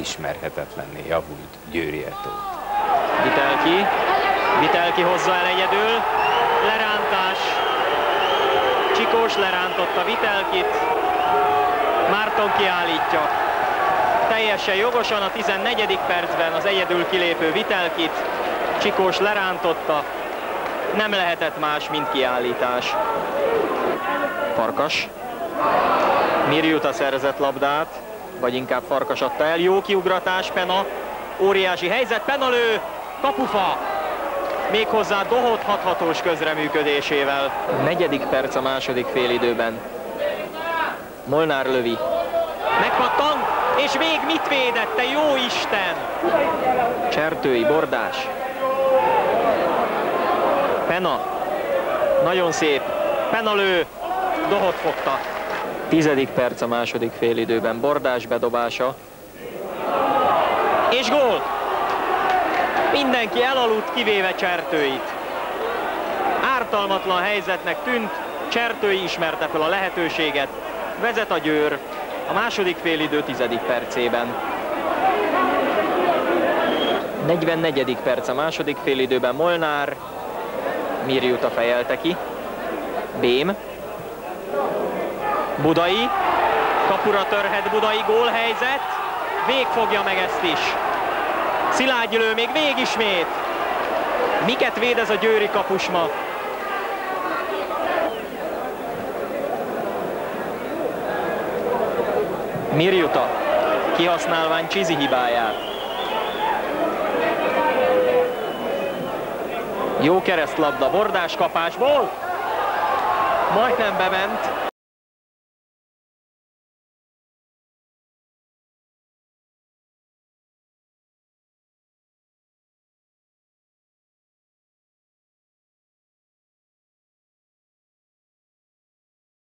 ismerhetetlenné javult Győri Eto. Vitelki. Vitelki hozza el egyedül. Lerántás. Csikós lerántotta Vitelkit. Márton kiállítja. Teljesen jogosan a 14. percben az egyedül kilépő Vitelkit. Csikós lerántotta. Nem lehetett más, mint kiállítás. Farkas. Mirjuta szerzett labdát, vagy inkább Farkas adta el. Jó kiugratás, Pena. Óriási helyzet, Pena lő, kapufa. Méghozzá Dohot hathatós közreműködésével. Negyedik perc a második félidőben. Molnár lövi. Megpattan, és még mit védette, jó Isten! Csertői, Bordás. Pena. Nagyon szép. Pena lő. Dohot fogta. Tizedik perc a második félidőben. Bordás bedobása. És gól! Mindenki elaludt, kivéve Csertőit. Ártalmatlan helyzetnek tűnt, Csertői ismerte fel a lehetőséget. Vezet a Győr a második félidő tizedik percében. 44. perc a második félidőben Molnár, Mirjuta fejelte ki, Bém, Budai, kapura törhet Budai, gólhelyzet, végfogja meg ezt is. Szilágyi lő még vég ismét. Miket véd ez a győri kapus ma? Mirjuta kihasználván Csizi hibáját. Jó keresztlabda, bordás kapásból. Majdnem bement.